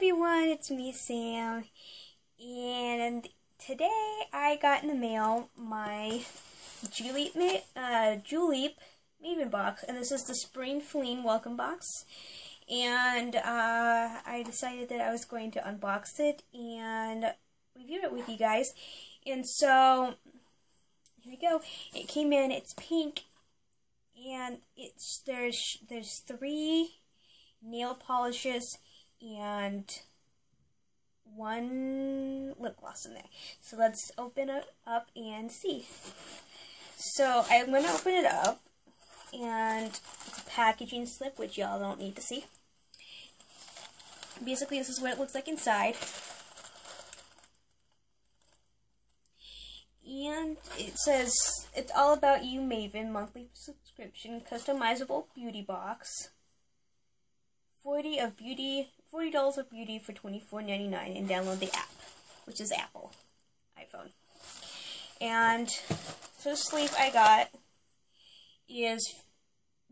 everyone, it's me Sam, and today I got in the mail my Julep, uh, Julep Maven box, and this is the Spring Fling welcome box, and uh, I decided that I was going to unbox it and review it with you guys, and so here we go. It came in, it's pink, and it's there's there's three nail polishes and one lip gloss in there. So let's open it up and see. So I'm going to open it up and it's a packaging slip which y'all don't need to see. Basically this is what it looks like inside. And it says, it's all about you Maven monthly subscription customizable beauty box. 40 of beauty, $40 of beauty for $24.99 and download the app, which is Apple iPhone. And for the sleeve I got is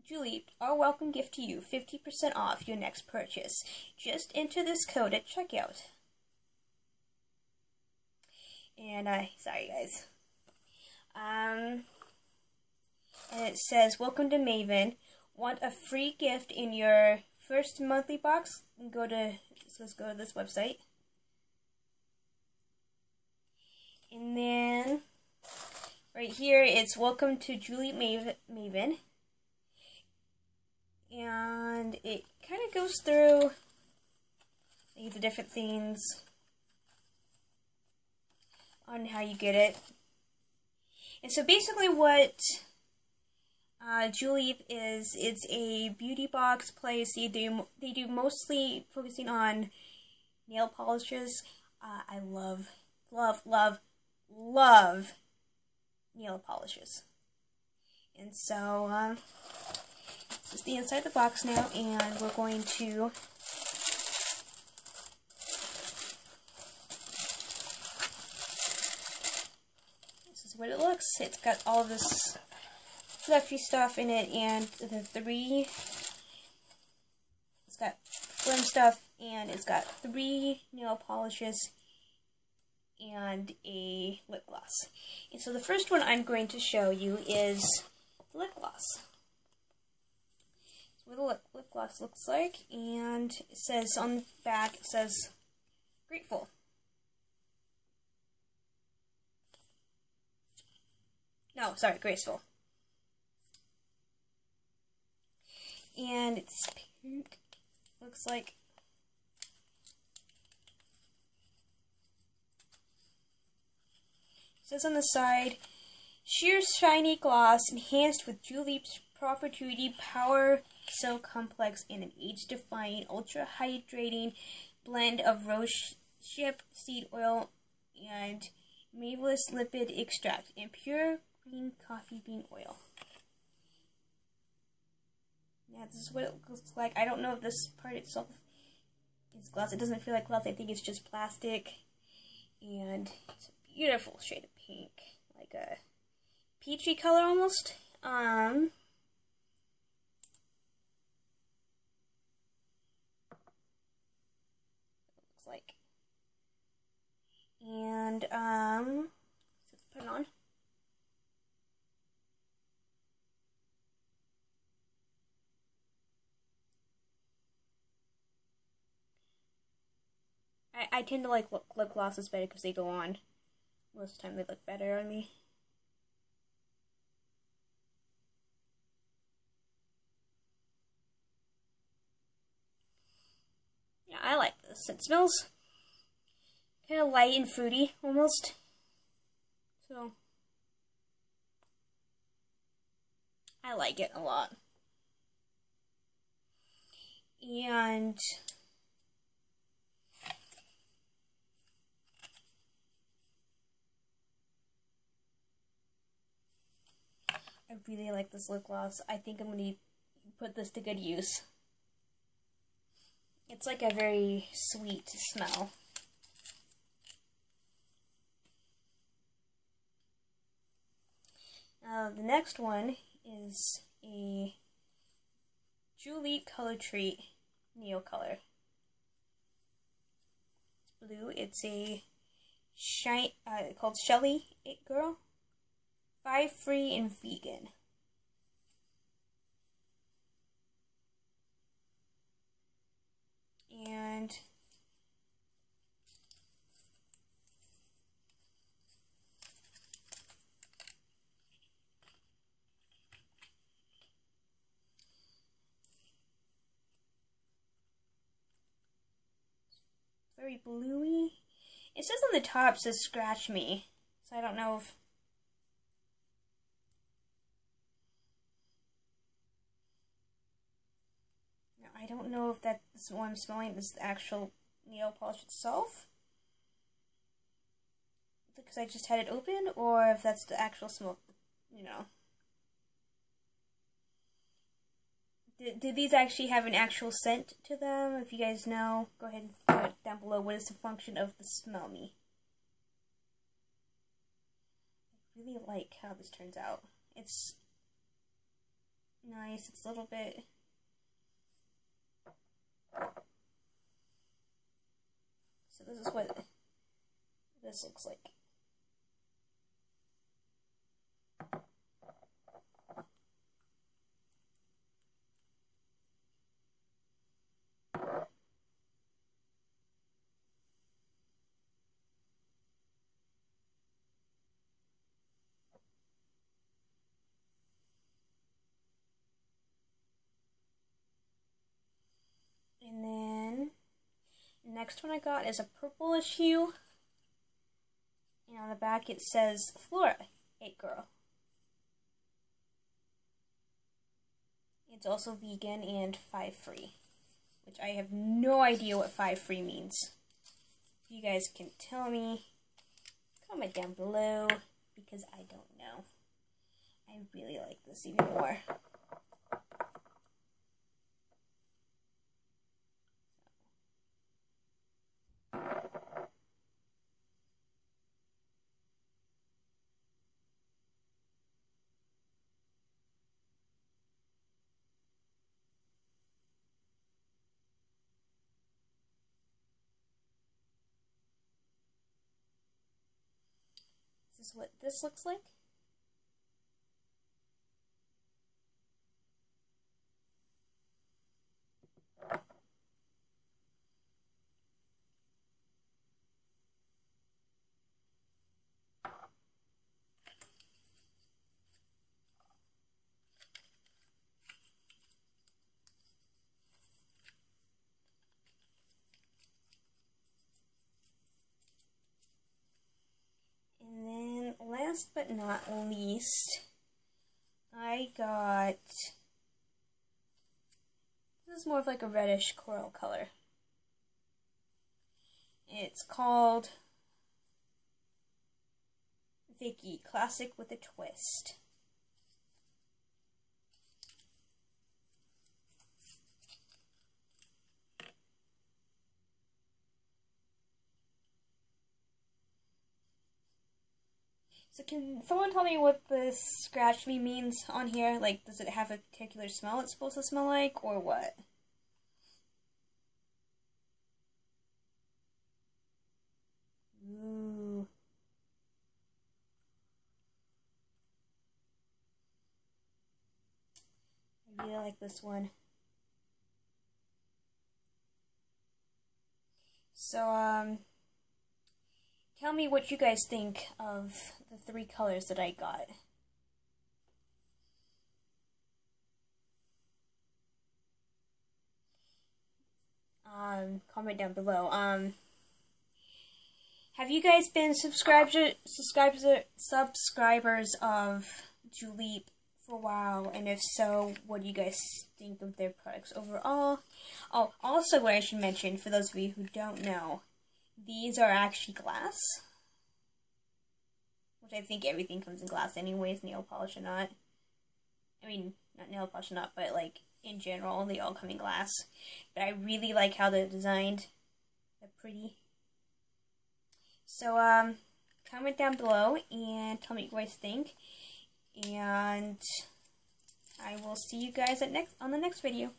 Julie, our welcome gift to you, 50% off your next purchase. Just enter this code at checkout. And I, sorry guys. Um, and it says, welcome to Maven. Want a free gift in your first monthly box, go to so let's go to this website. And then right here it's welcome to Julep Maven. And it kind of goes through the different things on how you get it. And so basically what uh, Julep is it's a beauty box place. They do they do mostly focusing on nail polishes. Uh, I love love love love nail polishes, and so uh, this is the inside the box now, and we're going to. This is what it looks. It's got all this fluffy stuff in it and the three it's got flim stuff and it's got three nail polishes and a lip gloss. And so the first one I'm going to show you is the lip gloss. what the lip, lip gloss looks like and it says on the back it says grateful. No, sorry, graceful. And it's pink. Looks like it says on the side, sheer shiny gloss enhanced with Julep's proper duty power so complex in an age-defying, ultra-hydrating blend of rose ship seed oil and marula lipid extract and pure green coffee bean oil. Yeah, this is what it looks like. I don't know if this part itself is glass. It doesn't feel like glass. I think it's just plastic. And it's a beautiful shade of pink. Like a peachy color almost. Um... Looks like. And, um... Let's put it on. I, tend to like lip glosses better because they go on. Most of the time they look better on me. Yeah, I like this. It smells kind of light and fruity, almost. So, I like it a lot. And I really like this lip gloss. I think I'm going to put this to good use. It's like a very sweet smell. Now the next one is a Julep Color Treat Neo Color. blue. It's a shine uh, called Shelly It Girl. Five free and vegan. And very bluey. It says on the top, says scratch me. So I don't know if... I don't know if that's what I'm smelling is the actual nail polish itself. Because I just had it open, or if that's the actual smell, you know. Did, did these actually have an actual scent to them? If you guys know, go ahead and comment down below. What is the function of the smell me? I really like how this turns out. It's nice. It's a little bit... So this is what this looks like. And then the next one I got is a purplish hue. And on the back it says Flora, It Girl. It's also vegan and 5 free. Which I have no idea what 5 free means. You guys can tell me, comment down below because I don't know. I really like this even more. This is what this looks like. Last but not least, I got, this is more of like a reddish coral color. It's called Vicky, Classic with a Twist. So can someone tell me what this scratch me means on here? Like, does it have a particular smell it's supposed to smell like, or what? Ooh. I really like this one. So, um, Tell me what you guys think of the three colors that I got. Um, comment down below. Um, have you guys been subscribers subscribers subscribers of Julep for a while? And if so, what do you guys think of their products overall? Oh, also what I should mention for those of you who don't know, these are actually glass. Which I think everything comes in glass anyways, nail polish or not. I mean, not nail polish or not, but like in general, they all come in glass. But I really like how they're designed. They're pretty. So, um, comment down below and tell me what you guys think. And I will see you guys at next on the next video.